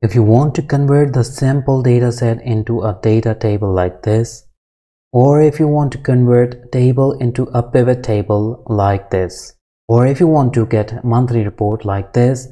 If you want to convert the sample dataset into a data table like this, or if you want to convert table into a pivot table like this, or if you want to get monthly report like this,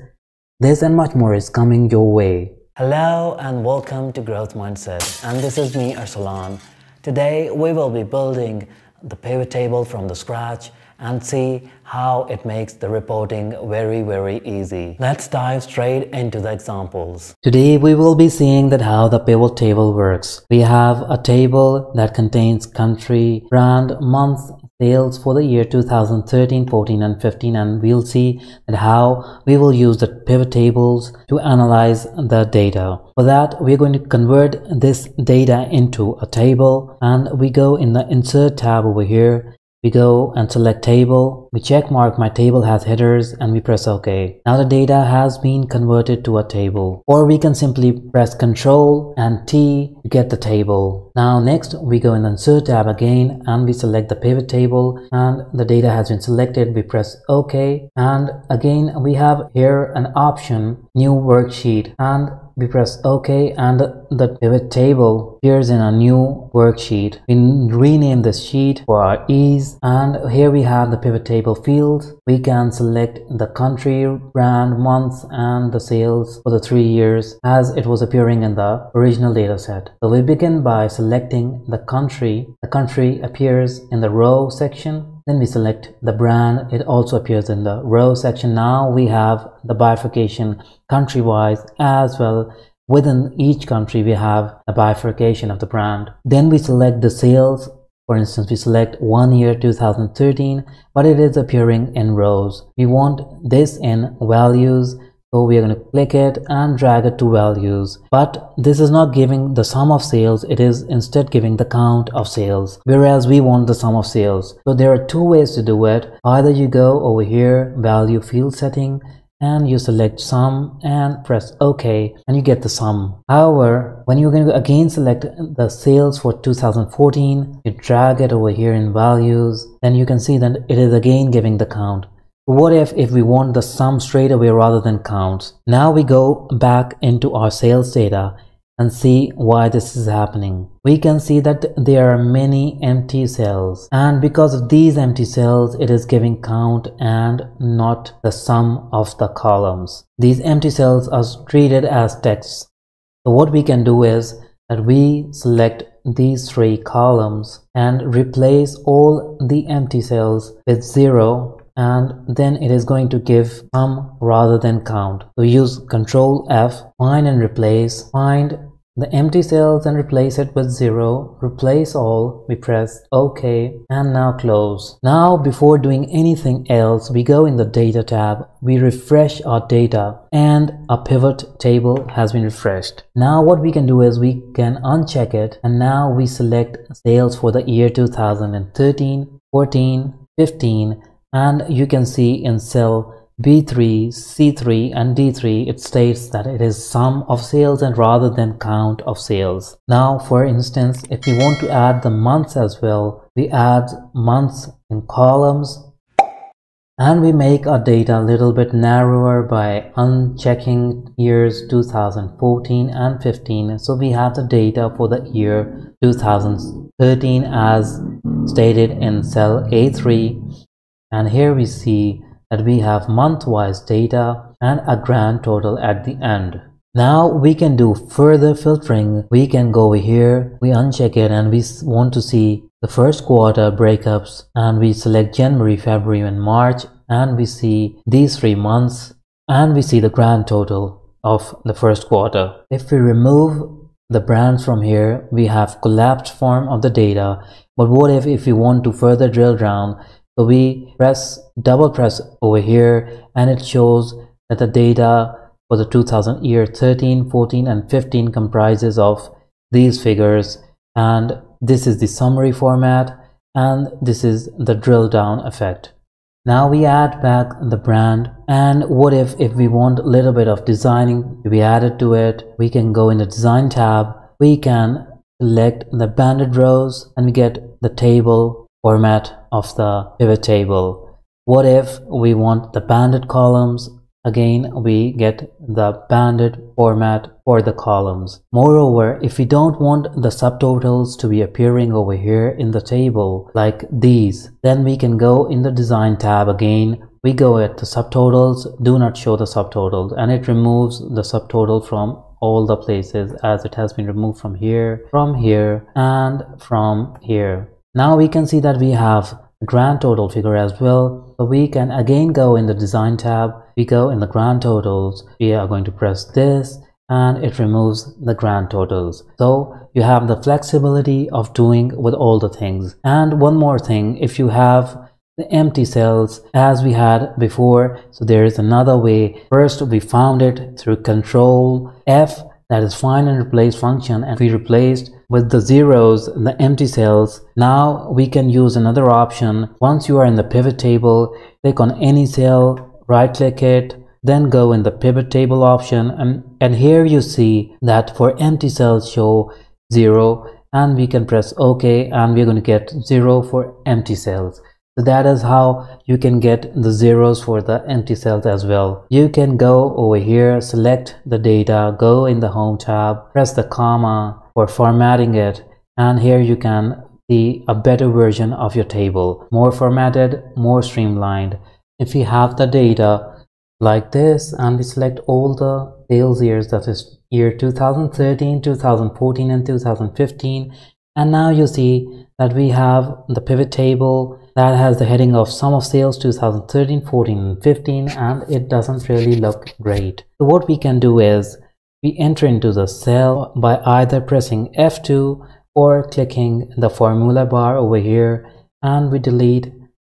this and much more is coming your way. Hello and welcome to Growth Mindset and this is me Arsalan. Today we will be building the pivot table from the scratch and see how it makes the reporting very very easy. Let's dive straight into the examples. Today we will be seeing that how the pivot table works. We have a table that contains country, brand, month, sales for the year 2013, 14 and 15 and we'll see that how we will use the pivot tables to analyze the data. For that we're going to convert this data into a table and we go in the insert tab over here we go and select table. We check mark my table has headers and we press OK. Now the data has been converted to a table. Or we can simply press Ctrl and T to get the table. Now next we go in the insert tab again and we select the pivot table and the data has been selected. We press OK and again we have here an option new worksheet and we press OK and the pivot table appears in a new worksheet. We rename this sheet for our ease and here we have the pivot table field. We can select the country, brand, month and the sales for the three years as it was appearing in the original dataset. So we begin by selecting the country. The country appears in the row section then we select the brand. It also appears in the row section. Now we have the bifurcation country wise as well. Within each country we have a bifurcation of the brand. Then we select the sales. For instance we select one year 2013 but it is appearing in rows. We want this in values so we are going to click it and drag it to values but this is not giving the sum of sales it is instead giving the count of sales whereas we want the sum of sales so there are two ways to do it either you go over here value field setting and you select sum and press OK and you get the sum. However, when you're going to again select the sales for 2014, you drag it over here in values, then you can see that it is again giving the count. What if if we want the sum straight away rather than counts? Now we go back into our sales data and see why this is happening. We can see that there are many empty cells and because of these empty cells it is giving count and not the sum of the columns. These empty cells are treated as text. So what we can do is that we select these three columns and replace all the empty cells with zero and then it is going to give sum rather than count. So use Control F, find and replace, find the empty cells and replace it with 0, replace all, we press OK and now close. Now before doing anything else, we go in the data tab, we refresh our data and a pivot table has been refreshed. Now what we can do is we can uncheck it and now we select sales for the year 2013, 14, 15 and you can see in cell B3, C3 and D3 it states that it is sum of sales and rather than count of sales. Now for instance if we want to add the months as well we add months in columns. And we make our data a little bit narrower by unchecking years 2014 and 15 so we have the data for the year 2013 as stated in cell A3 and here we see that we have month-wise data and a grand total at the end. Now we can do further filtering. We can go here, we uncheck it and we want to see the first quarter breakups and we select January, February and March and we see these three months and we see the grand total of the first quarter. If we remove the brands from here, we have collapsed form of the data. But what if, if we want to further drill down, we press double press over here and it shows that the data for the 2000 year 13, 14 and 15 comprises of these figures and this is the summary format and this is the drill down effect. Now we add back the brand and what if if we want a little bit of designing to be added to it we can go in the design tab we can select the banded rows and we get the table format of the pivot table. What if we want the banded columns again we get the banded format for the columns. Moreover, if we don't want the subtotals to be appearing over here in the table like these, then we can go in the design tab again. We go at the subtotals, do not show the subtotals and it removes the subtotal from all the places as it has been removed from here, from here and from here. Now we can see that we have grand total figure as well. So we can again go in the design tab, we go in the grand totals, we are going to press this and it removes the grand totals. So you have the flexibility of doing with all the things. And one more thing, if you have the empty cells as we had before, so there is another way. First, we found it through control F that is find and replace function and we replaced with the zeros the empty cells now we can use another option. Once you are in the pivot table click on any cell right click it then go in the pivot table option and, and here you see that for empty cells show 0 and we can press ok and we're going to get 0 for empty cells. So that is how you can get the zeros for the empty cells as well. You can go over here select the data go in the home tab press the comma for formatting it and here you can see a better version of your table more formatted more streamlined. If you have the data like this and we select all the sales years that is year 2013 2014 and 2015 and now you see that we have the pivot table that has the heading of sum of sales 2013 14 and 15 and it doesn't really look great. So what we can do is we enter into the cell by either pressing F2 or clicking the formula bar over here and we delete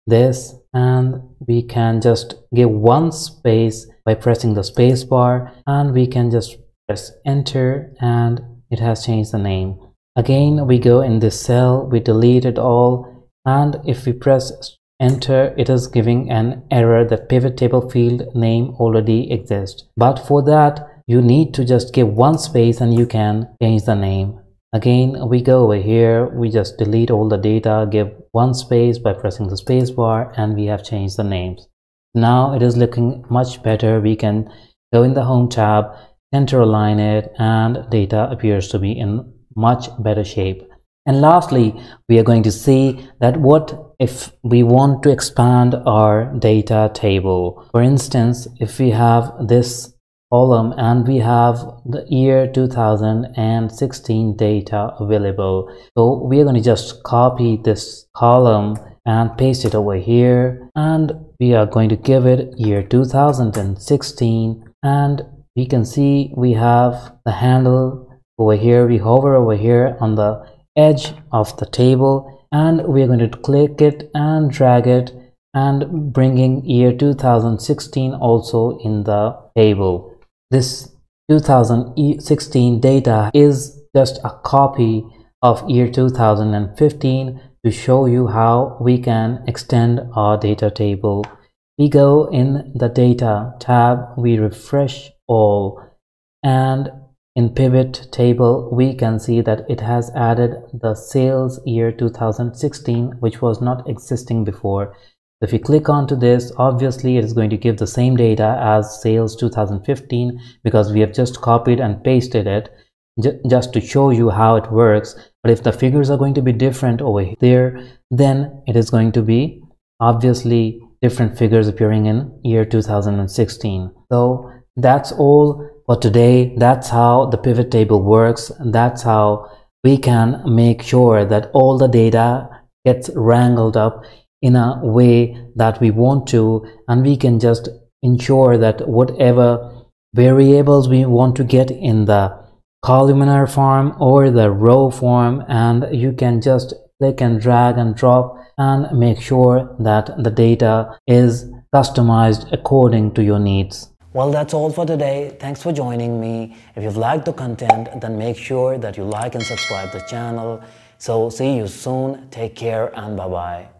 this and we can just give one space by pressing the space bar and we can just press enter and it has changed the name. Again we go in this cell we delete it all and if we press enter it is giving an error that pivot table field name already exists. But for that you need to just give one space and you can change the name Again, we go over here, we just delete all the data, give one space by pressing the space bar and we have changed the names. Now it is looking much better. We can go in the home tab, center align it and data appears to be in much better shape. And lastly, we are going to see that what if we want to expand our data table. For instance, if we have this column and we have the year 2016 data available. So we are going to just copy this column and paste it over here and we are going to give it year 2016 and we can see we have the handle over here. We hover over here on the edge of the table and we are going to click it and drag it and bringing year 2016 also in the table this 2016 data is just a copy of year 2015 to show you how we can extend our data table. We go in the data tab, we refresh all and in pivot table we can see that it has added the sales year 2016 which was not existing before if you click onto this, obviously it is going to give the same data as sales 2015 because we have just copied and pasted it just to show you how it works. But if the figures are going to be different over there, then it is going to be obviously different figures appearing in year 2016. So that's all for today. That's how the pivot table works. That's how we can make sure that all the data gets wrangled up in a way that we want to and we can just ensure that whatever variables we want to get in the columnar form or the row form and you can just click and drag and drop and make sure that the data is customized according to your needs. Well, that's all for today. Thanks for joining me. If you've liked the content, then make sure that you like and subscribe the channel. So see you soon. Take care and bye-bye.